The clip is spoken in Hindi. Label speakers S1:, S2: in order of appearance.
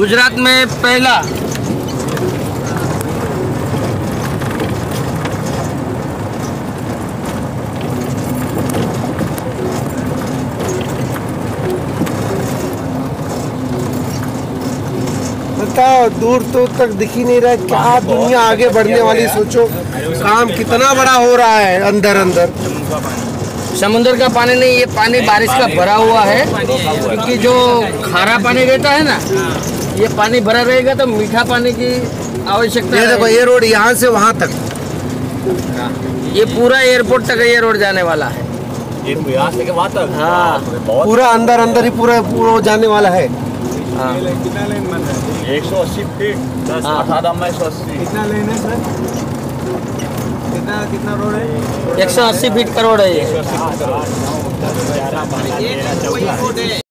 S1: गुजरात में पहला।
S2: बताओ दूर तो तक दिख ही नहीं रहा है। क्या दुनिया आगे बढ़ने वाली सोचो। काम कितना बड़ा हो रहा है अंदर अंदर।
S1: समुद्र का पानी नहीं ये पानी बारिश का भरा हुआ है। क्योंकि जो खारा पानी रहता है ना ये पानी भरा रहेगा तो मीठा पानी की आवश्यकता
S2: ये देखो ये रोड यहाँ से वहाँ तक।
S1: ये पूरा एयरपोर्ट तक ये रोड जाने वाला है।
S3: यहाँ से वहाँ तक?
S1: हाँ।
S2: पूरा अंदर अंदर ही पूरा पूरा जाने वाला है।
S1: हाँ।
S3: एक सौ अस्सी फीट दस
S1: हाँ।
S3: अठारह एक सौ अस्सी।
S4: कितना लेन है सर? कितना कितना रोड है?
S1: 180 फीट का रोड है ये।
S3: एक सौ अस्सी फीट का रोड।